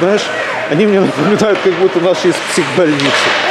знаешь, они мне напоминают, как будто наши из психбольницы.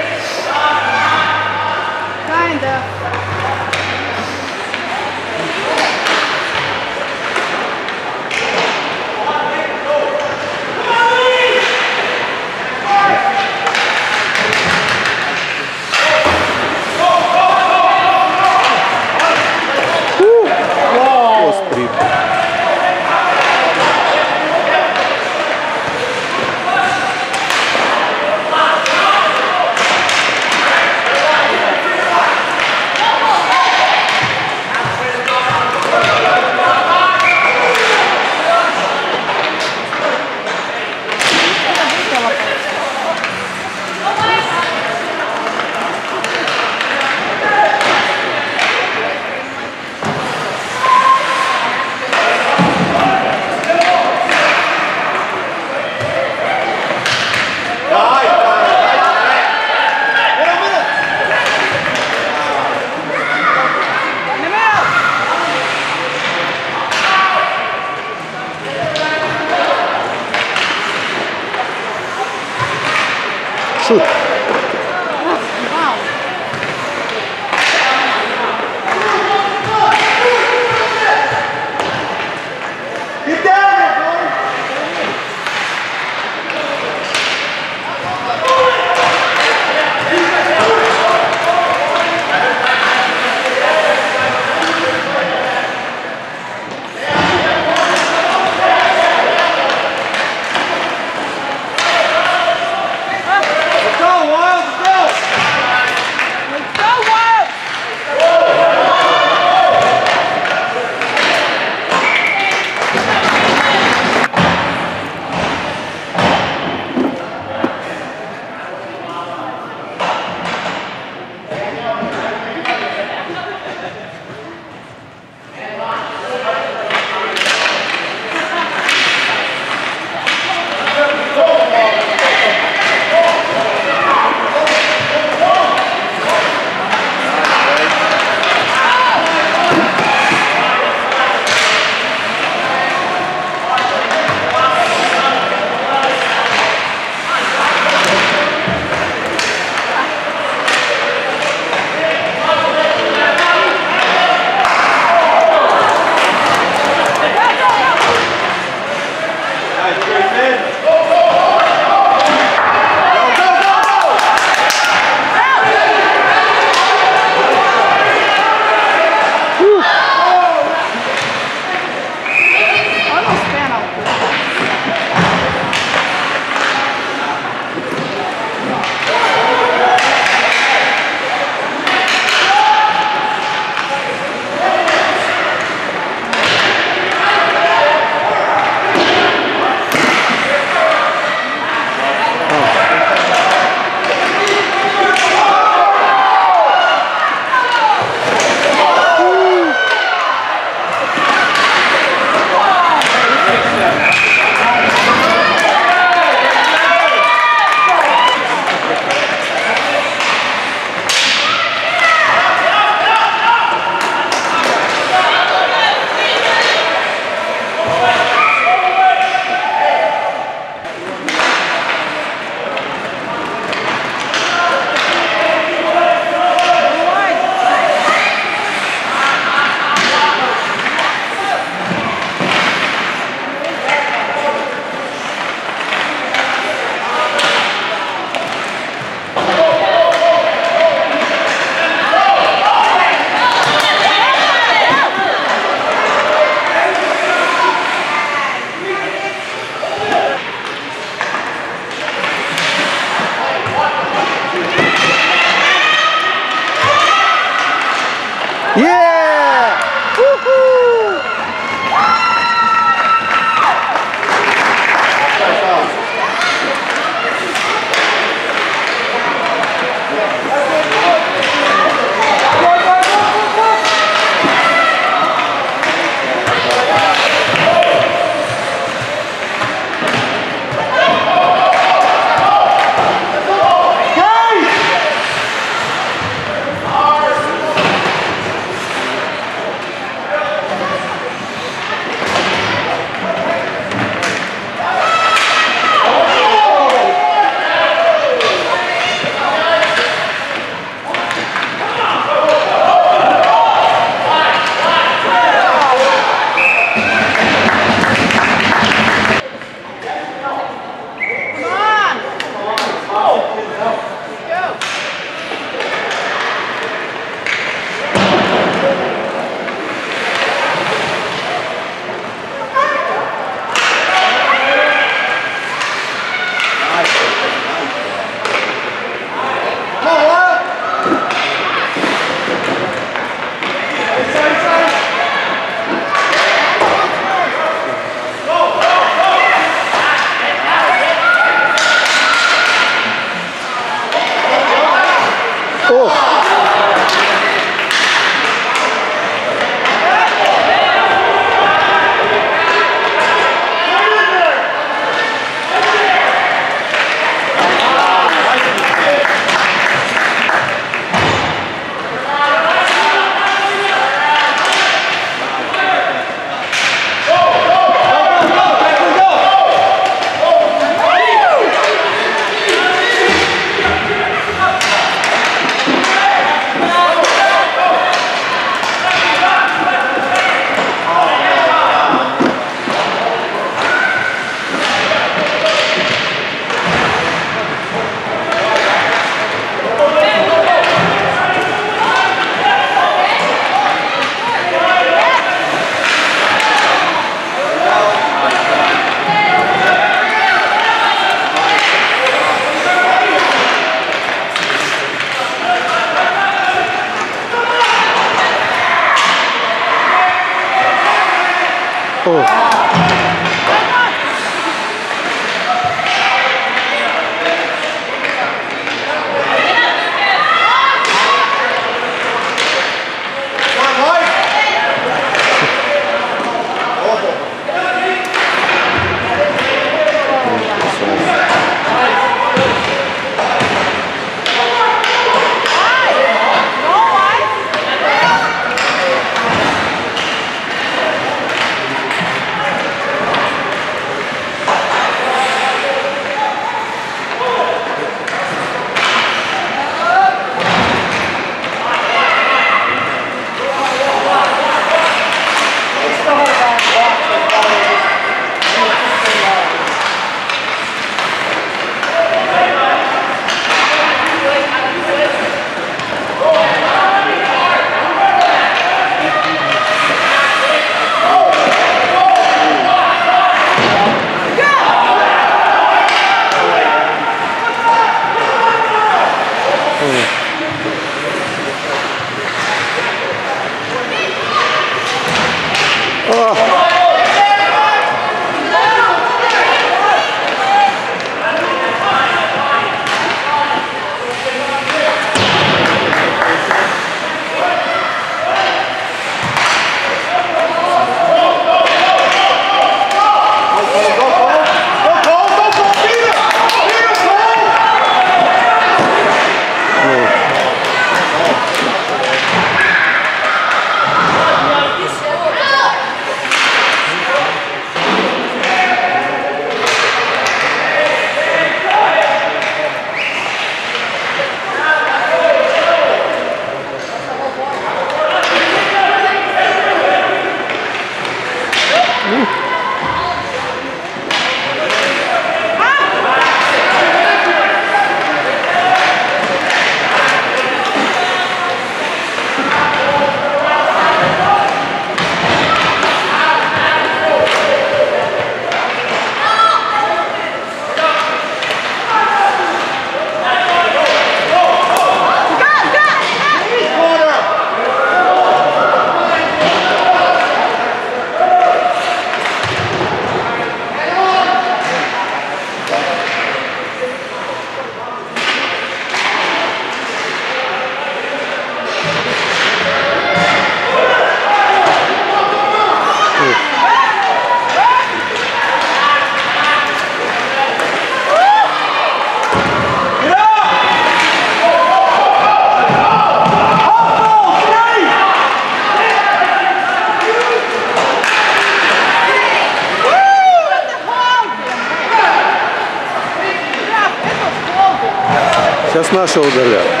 Сейчас наши удалят.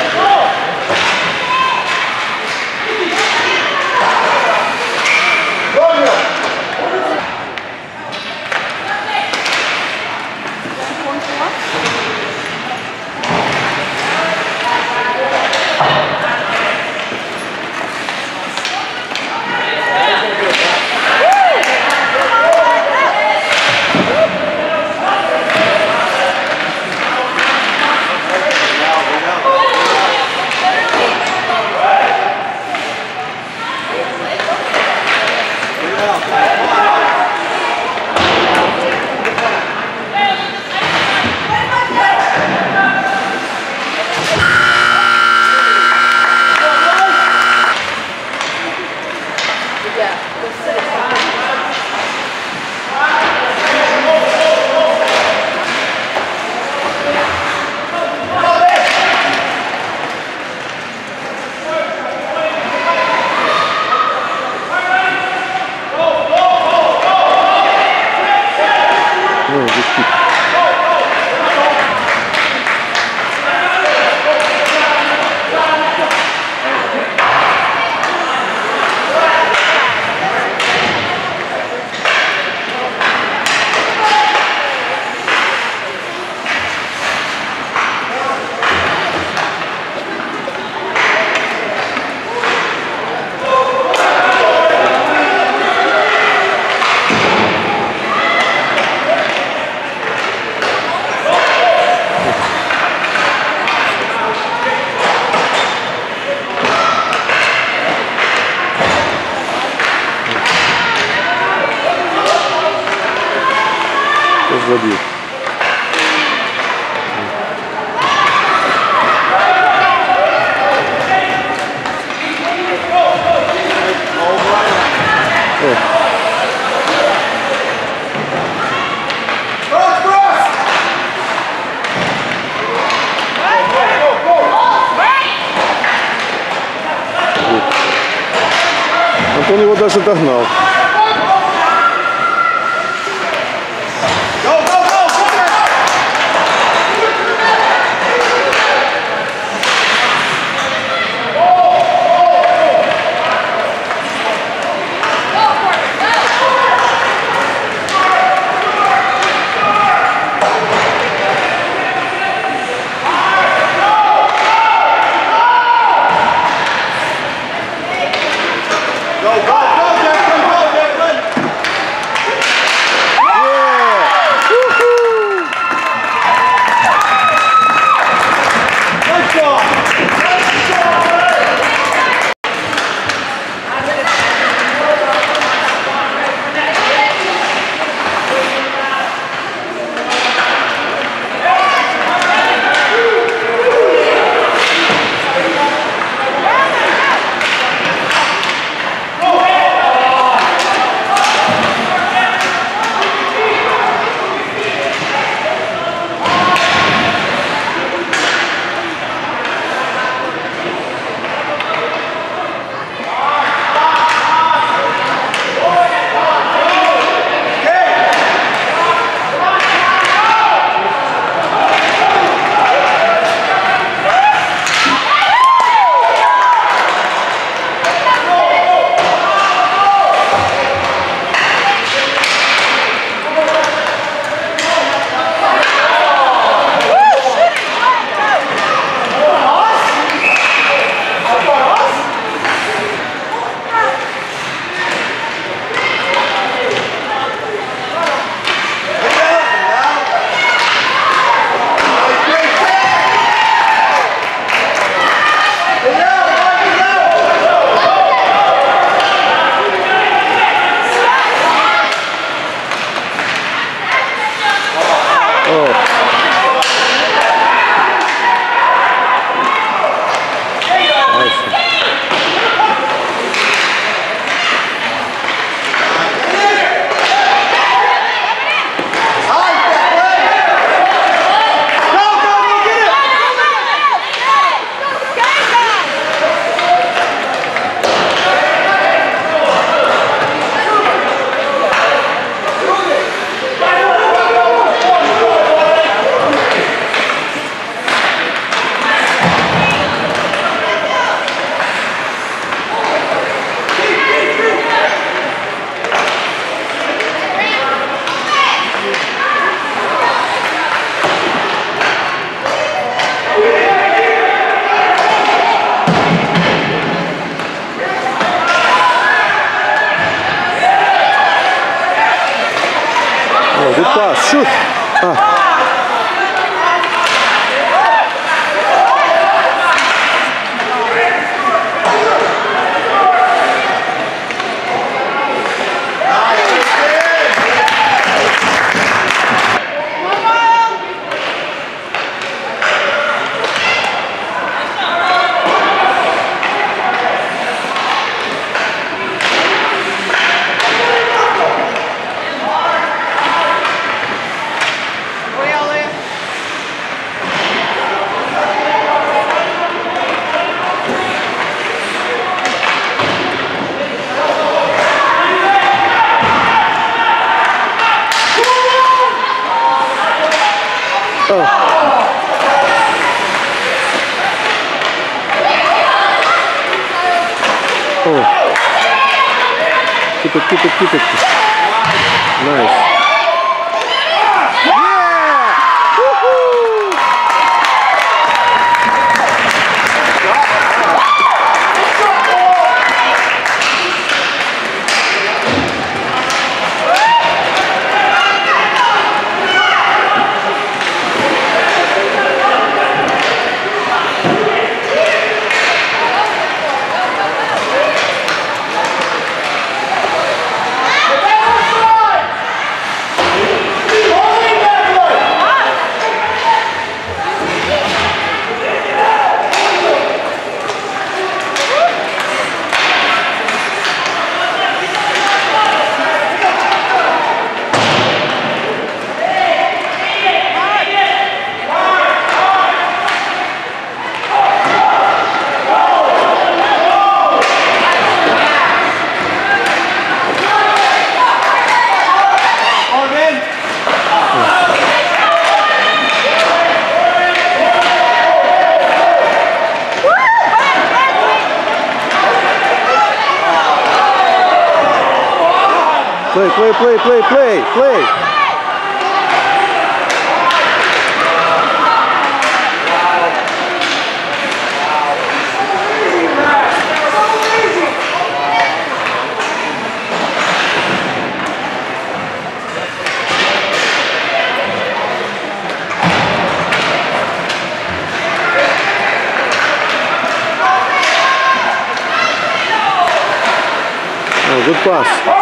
Ouais, Santos não. It, keep it, keep it. Nice. Play, play, play, play. Oh, good pass.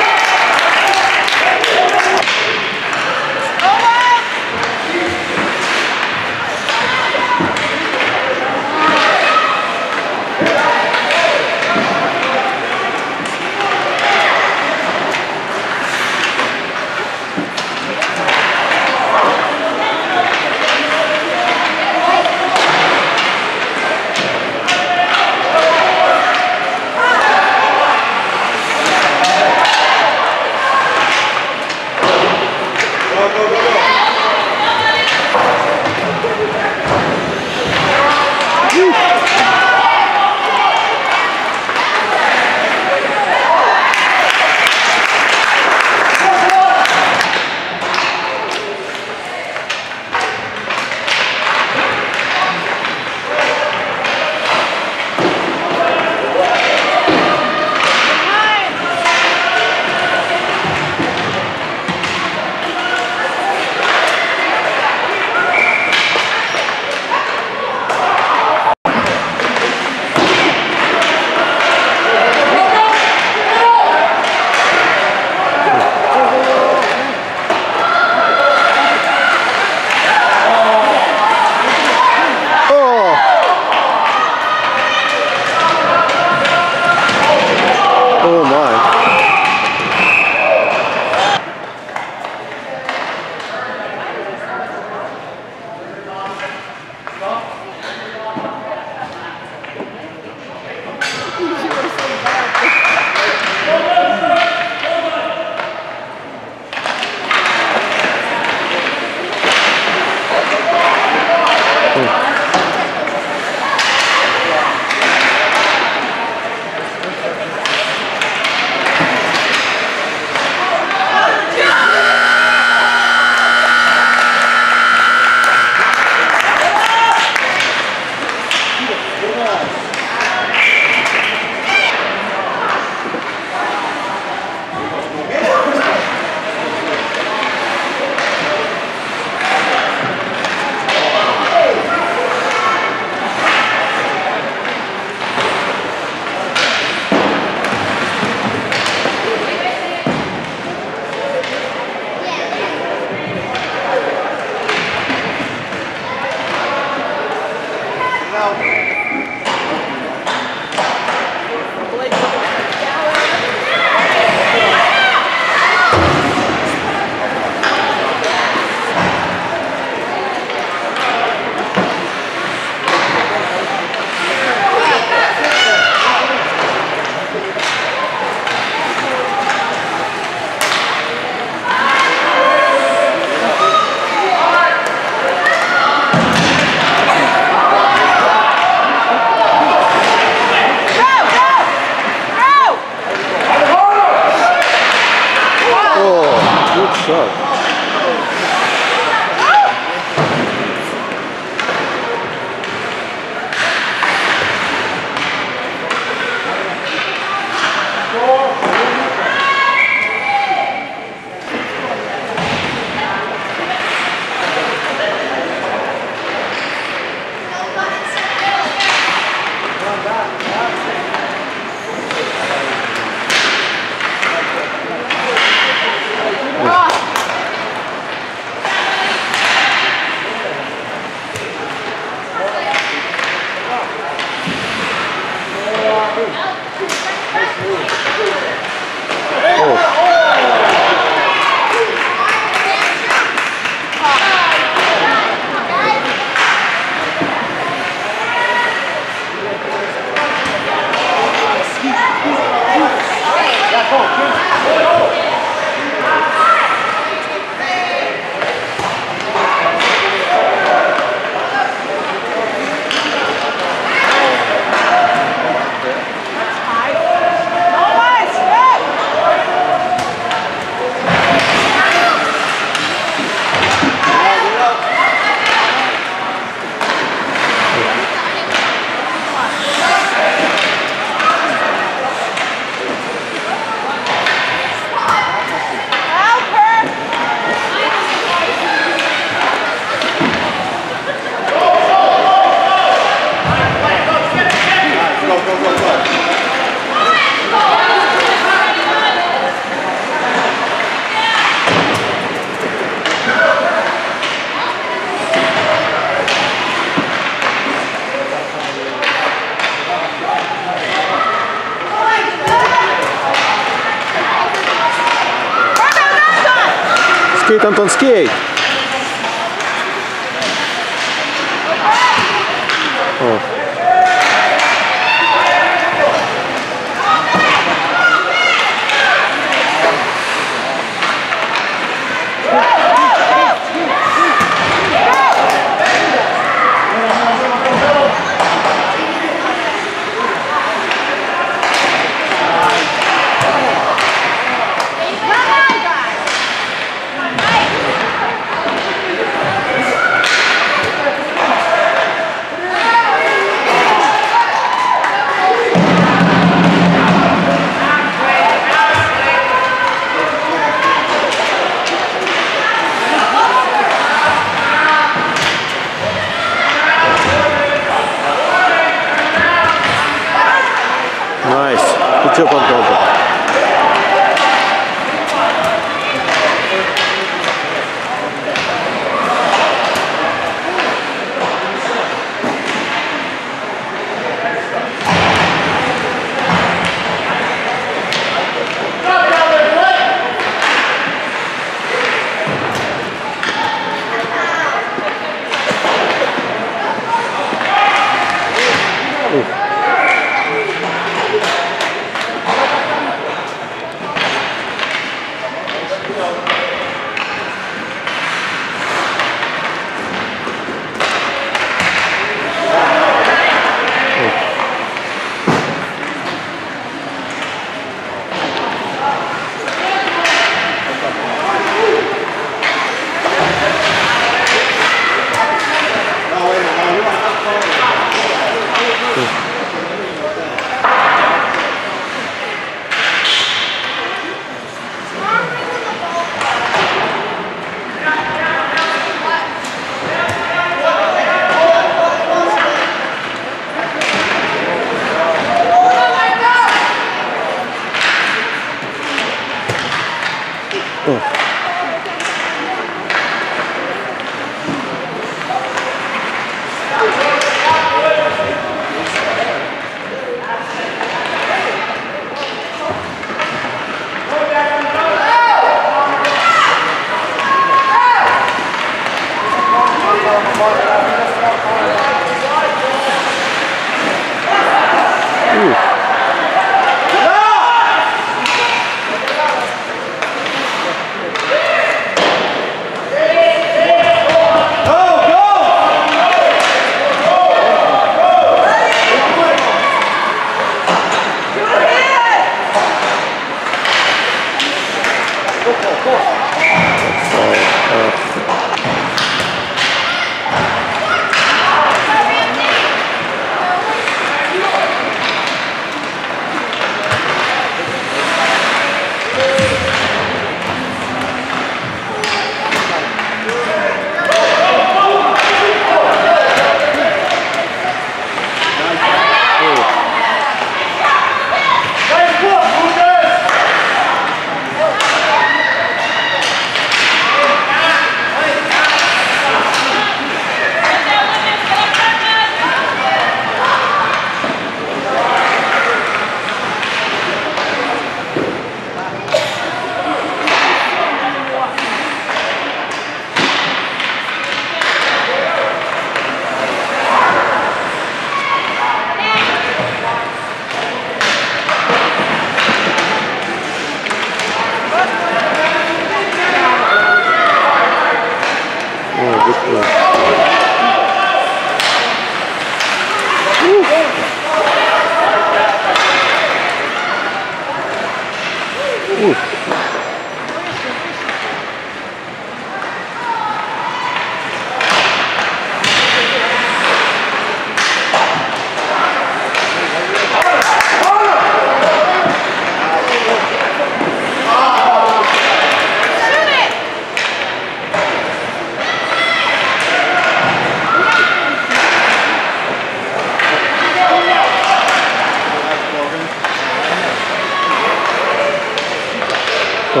O.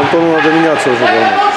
Antonu na dominację zrobiono.